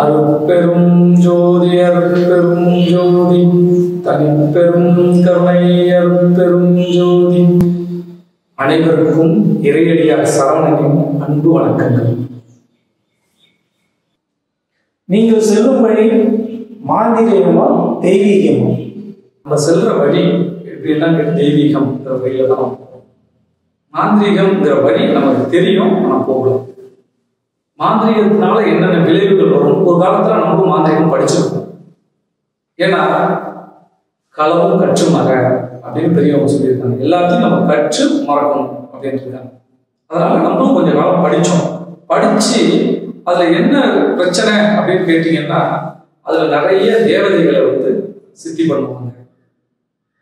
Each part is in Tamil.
அருட்பெரும் ஜோதி அருட்பெரும் ஜோதி. தனிப்பெரும் கருணை அருட்பெரும் ஜோதி. அனைவருக்கும் இறையடியார் சரவணனின் அன்பு வணக்கங்கள். நீங்கள் செல்லும் வழி மாந்திரியமா தெய்வீகமா? நம்ம செல்ற வழி எப்படின்னா தெய்வீகம்ங்கிற வழியில தான் நம்ம மாந்திரீகம்ங்கிற வழி நமக்கு தெரியும் ஆனா போகலாம். மாந்திரிகத்தினால என்னென்ன விளைவுகள் வரும்? ஒரு காலத்துல நம்மளும் மாந்திரிகம் படிச்சிருக்கோம் ஏன்னா களவும் கற்று மற அப்படின்னு பெரியவங்க சொல்லியிருக்காங்க. எல்லாத்தையும் நம்ம கற்று மறக்கணும் அப்படின்னு இருக்காங்க. அதனால நம்மளும் கொஞ்ச காலம் படிச்சோம். படிச்சு அதுல என்ன பிரச்சனை அப்படின்னு கேட்டீங்கன்னா அதுல நிறைய தேவதைகளை வந்து சித்தி பண்ணுவாங்க.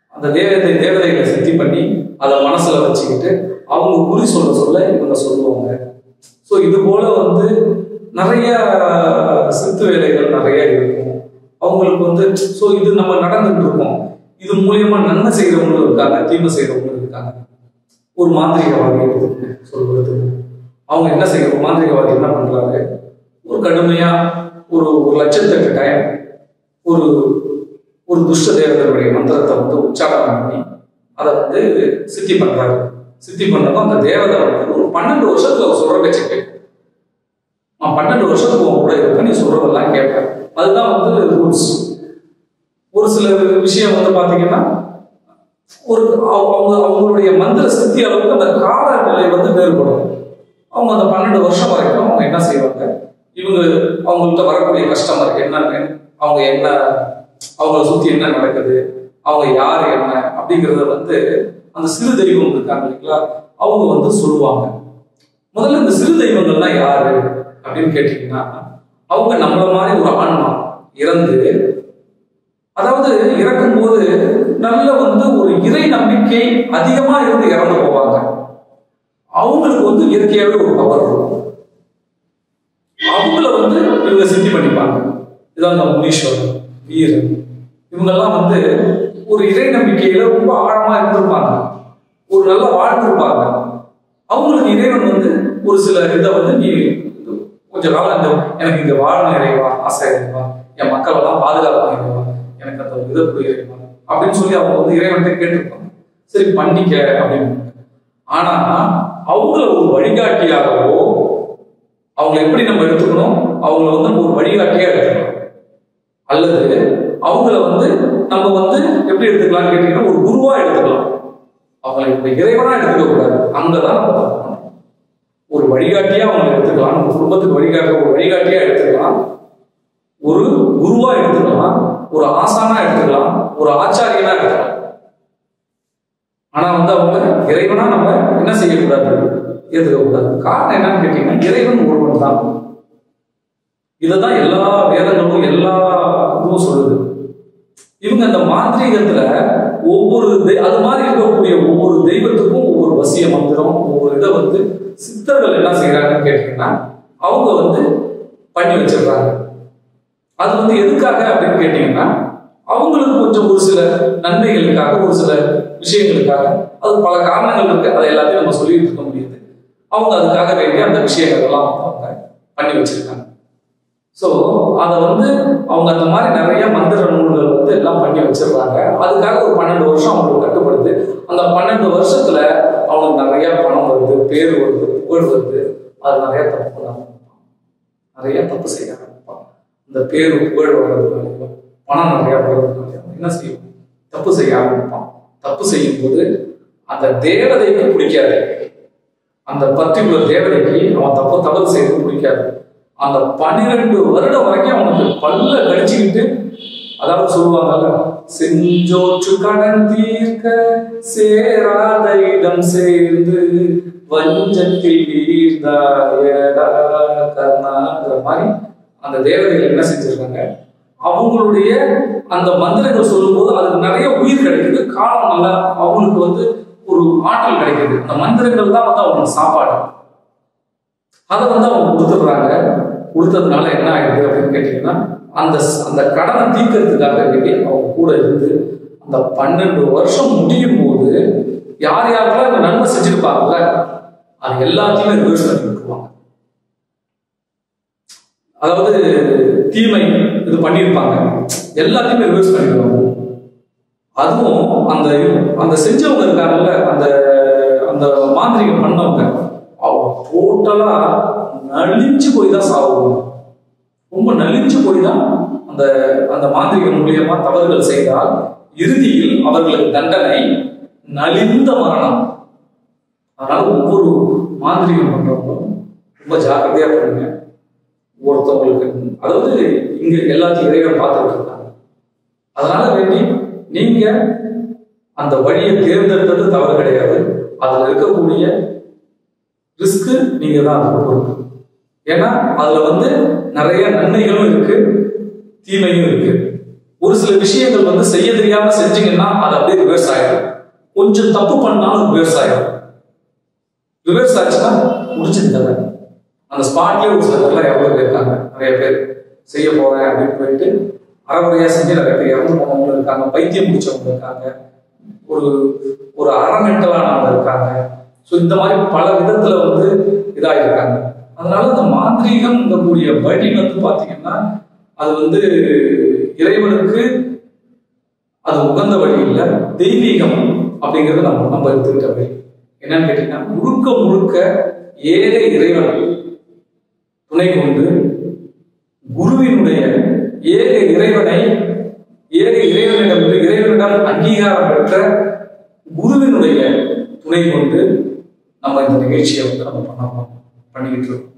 அந்த தேவதை தேவதைகளை சித்தி பண்ணி அதை மனசுல வச்சுக்கிட்டு அவங்க குறி சொல்ல சொல்ல இவங்க சொல்லுவாங்க. ஸோ இது போல வந்து நிறைய சித்து வேலைகள் நிறைய இருக்கும். அவங்களுக்கு வந்து ஸோ இது நம்ம நடந்துட்டு இருக்கோம். இது மூலியமா நன்மை செய்யறவங்களும் இருக்காங்க தீமை செய்யறவங்களும் இருக்காங்க. ஒரு மாந்திரிகவாதி சொல்றது. அவங்க என்ன செய்யற மாந்திரிகவாதி என்ன பண்றாரு? ஒரு கடுமையா ஒரு ஒரு லட்சத்தெட்டு டைம் ஒரு ஒரு துஷ்ட தேவதனுடைய மந்திரத்தை வந்து உச்சாரணம் பண்ணி அதை வந்து சித்தி பண்றாரு. சித்தி பண்ணப்போ அந்த தேவதை வந்து ஒரு பன்னெண்டு வருஷத்துக்கு அவர் சொல்ற பேச்சு கேட்கும். நான் பன்னெண்டு வருஷத்துக்கு உன் கூட இருப்பேன் நீ சொல்றதெல்லாம் கேட்பேன் அதுதான் வந்து ரூல்ஸ். ஒரு சில விஷயம் வந்து பாத்தீங்கன்னா ஒரு அவங்க அவங்க- அவங்களுடைய மந்திர சித்தி அளவுக்கு அந்த காலநிலை வந்து வேறுபடும். அவங்க அந்த பன்னெண்டு வருஷம் வரைக்கும் அவங்க என்ன செய்வாங்க? இவங்க அவங்கள்ட்ட வரக்கூடிய கஸ்டமர் என்னன்னு அவங்க என்ன அவங்கள சுத்தி என்ன நடக்குது அவங்க யார் என்ன அப்படிங்கிறத வந்து அந்த சிறு தெய்வம் இருக்காங்க இல்லைங்களா? அவங்க வந்து சொல்லுவாங்க. முதல்ல இந்த சிறு தெய்வங்கள்லாம் யாரு? அப்படின்னு கேட்டீங்கன்னா அவங்க நம்மள மாதிரி ஒரு ஆன்மா இறந்து அதாவது இறக்கும்போது நல்ல வந்து ஒரு இறை நம்பிக்கை அதிகமா இருந்து இறந்து போவாங்க. அவங்களுக்கு வந்து இயற்கையாவே ஒரு பவர் இருக்கும். அவங்கள வந்து இவங்க சித்தி பண்ணிப்பாங்க. இதான் அந்த முனீஸ்வரன் வீரன். இவங்கெல்லாம் வந்து ஒரு இறை நம்பிக்கையில ரொம்ப ஆழமா இருந்திருப்பாங்க. ஒரு நல்ல வாழ்ந்திருப்பாங்க. அவங்களுக்கு இறைவன் வந்து ஒரு சில இதை வந்து நீ கொஞ்ச காலம் இந்த எனக்கு இங்க வாழணும் இறைவா ஆசை இறைவா என் மக்கள் எல்லாம் பாதுகாப்பு இறைவா எனக்கு அந்த இதை புரிய இறைவா அப்படின்னு சொல்லி அவங்க வந்து இறைவன்கிட்ட கேட்டிருப்பாங்க. சரி பண்ணிக்க அப்படின்னு. ஆனா அவங்கள ஒரு வழிகாட்டியாகவோ அவங்களை எப்படி நம்ம எடுத்துக்கணும்? அவங்கள வந்து நம்ம ஒரு வழிகாட்டியா எடுத்துக்கணும். அல்லது அவங்கள வந்து நம்ம வந்து எப்படி எடுத்துக்கலாம்னு கேட்டீங்கன்னா ஒரு குருவா எடுத்துக்கலாம். அவங்களை இப்ப இறைவனா எடுத்துக்க கூடாது. அங்கதான் நம்ம ஒரு வழிகாட்டியா அவங்க எடுத்துக்கலாம். நம்ம குடும்பத்துக்கு வழிகாட்ட ஒரு வழிகாட்டியா எடுத்துக்கலாம். ஒரு குருவா எடுத்துக்கலாம். ஒரு ஆசானா எடுத்துக்கலாம். ஒரு ஆச்சாரியனா எடுத்துக்கலாம். ஆனா வந்து அவங்க இறைவனா நம்ம என்ன செய்யக்கூடாது? ஏத்துக்க கூடாது காரணம் என்னன்னு கேட்டீங்கன்னா இறைவன் ஒருவன் தான். இதைதான் எல்லா வேதங்களும் எல்லா இதுவும் சொல்லுது. இவங்க அந்த மாந்திரீகத்துல ஒவ்வொரு தெய்- அது மாதிரி இருக்கக்கூடிய ஒவ்வொரு தெய்வத்துக்கும் ஒவ்வொரு வசிய மந்திரம் ஒவ்வொரு இதை வந்து சித்தர்கள் என்ன செய்யறாங்கன்னு கேட்டீங்கன்னா அவங்க வந்து பண்ணி வச்சிடுறாங்க. அது வந்து எதுக்காக அப்படின்னு கேட்டீங்கன்னா அவங்களுக்கு கொஞ்சம் ஒரு சில நன்மைகளுக்காக ஒரு சில விஷயங்களுக்காக. அது பல காரணங்கள் இருக்கு. அதை எல்லாத்தையும் நம்ம சொல்லிட்டு இருக்க முடியாது. அவங்க அதுக்காக வேண்டிய அந்த விஷயங்கள் எல்லாம் வந்து அவங்க பண்ணி வச்சிருக்காங்க. ஸோ அதை வந்து அவங்க அந்த மாதிரி நிறைய மந்திர நூல்கள் வந்து எல்லாம் பண்ணி வச்சிடுறாங்க அதுக்காக ஒரு பன்னெண்டு வருஷம் அவங்களுக்கு கட்டுப்படுது. அந்த பன்னெண்டு வருஷத்துல அவங்களுக்கு நிறைய பணம் வருது பேர் வருது புகழ் வருது. அது நிறைய தப்பு பண்ண நிறைய தப்பு செய்ய ஆரம்பிப்பாங்க இந்த பேர் புகழ் வர்றதுனால பணம் நிறைய வர்றதுனால என்ன செய்யும்? தப்பு செய்ய ஆரம்பிப்பான் தப்பு செய்யும் போது அந்த தேவதைக்கு பிடிக்காது. அந்த பர்டிகுலர் தேவதைக்கு அவன் தப்பு தவறு செய்யறது பிடிக்காது. அந்த பன்னிரெண்டு வருடம் வரைக்கும் அவனுக்கு பல்ல கடிச்சுக்கிட்டு அதாவது சொல்லுவாங்கல்ல செஞ்சோற்று கடன் தீர்க்க சேராத இடம் சேர்ந்து வஞ்சத்தில் வீழ்ந்தாயடா கர்ணாங்கிற மாதிரி அந்த தேவதைகள் என்ன செஞ்சிருக்காங்க? அவங்களுடைய அந்த மந்திரங்கள் சொல்லும்போது அதுக்கு நிறைய உயிர் கிடைக்குது. காலம் நல்லா அவங்களுக்கு வந்து ஒரு ஆற்றல் கிடைக்குது. அந்த மந்திரங்கள் தான் வந்து அவங்களுக்கு சாப்பாடு. அதை வந்து அவங்க கொடுத்துடுறாங்க. கொடுத்ததுனால என்ன ஆயிடுது அப்படின்னு கேட்டீங்கன்னா அந்த அந்த கடனை தீர்க்கறதுக்காக வேண்டி அவங்க கூட இருந்து அந்த பன்னெண்டு வருஷம் முடியும் போது யார் யாருக்கெல்லாம் இந்த நன்மை செஞ்சிருப்பாங்கல்ல அது எல்லாத்தையுமே ரிவர்ஸ் பண்ணி விட்டுருவாங்க அதாவது தீமை இது பண்ணியிருப்பாங்க எல்லாத்தையுமே ரிவர்ஸ் பண்ணிடுவாங்க. அதுவும் அந்த அந்த செஞ்சவங்க இருக்காங்கல்ல அந்த அந்த மாந்திரிகம் பண்ணவங்க டோட்டலா நலிஞ்சு போய் தான் சாவுவாங்க ரொம்ப நலிஞ்சு போய் தான் அந்த அந்த மாந்திரிகன் மூலியமா தவறுகள் செய்தால் இறுதியில் அவர்களுக்கு தண்டனை நலிந்த மரணம். அதனால ஒவ்வொரு மாந்திரிகம் பண்றவங்களும் ரொம்ப ஜாக்கிரதையா பண்ணுங்க. ஒருத்தவங்களுக்கு அதாவது இங்க எல்லாத்தையும் இறைவன் பார்த்துட்டு இருக்காங்க. அதனால வேண்டி நீங்க அந்த வழியை தேர்ந்தெடுத்தது தவறு கிடையாது. அதுல இருக்கக்கூடிய ரிஸ்க் நீங்க தான் அதுக்கு பொறுப்பு ஏன்னா அதுல வந்து நிறைய நன்மைகளும் இருக்கு தீமையும் இருக்கு. ஒரு சில விஷயங்கள் வந்து செய்ய தெரியாம செஞ்சீங்கன்னா அது அப்படியே ரிவர்ஸ் ஆயிடும் கொஞ்சம் தப்பு பண்ணாலும் ரிவர்ஸ் ஆயிடும் ரிவர்ஸ் ஆச்சுன்னா முடிச்சிருந்தவன். அந்த ஸ்பாட்லயே ஒரு சில பேர்லாம் எவ்வளவு பேர் இருக்காங்க. நிறைய பேர் செய்ய போறேன் அப்படின்னு போயிட்டு அறகுறையா செஞ்சு நிறைய பேர் இறந்து போனவங்களும் இருக்காங்க பைத்தியம் முடிச்சவங்க இருக்காங்க. ஒரு ஒரு அறமெண்டலானவங்க இருக்காங்க. ஸோ இந்த மாதிரி பல விதத்துல வந்து இதாயிருக்காங்க. அதனால இந்த மாந்திரீகம்ங்கக்கூடிய வழி வந்து பாத்தீங்கன்னா அது வந்து இறைவனுக்கு அது உகந்த வழி இல்லை தெய்வீகம் அப்படிங்கிறது நம்ம நம்ம எடுத்துக்கிட்ட வழி என்னன்னு கேட்டீங்கன்னா முழுக்க முழுக்க ஏழை இறைவன் துணை கொண்டு குருவினுடைய ஏழை இறைவனை ஏழை இறைவனிடம் இறைவனிடம் அங்கீகாரம் பெற்ற பயிற்சியை வந்து நம்ம பண்ண பண்ணிக்கிட்டு இருக்கோம்.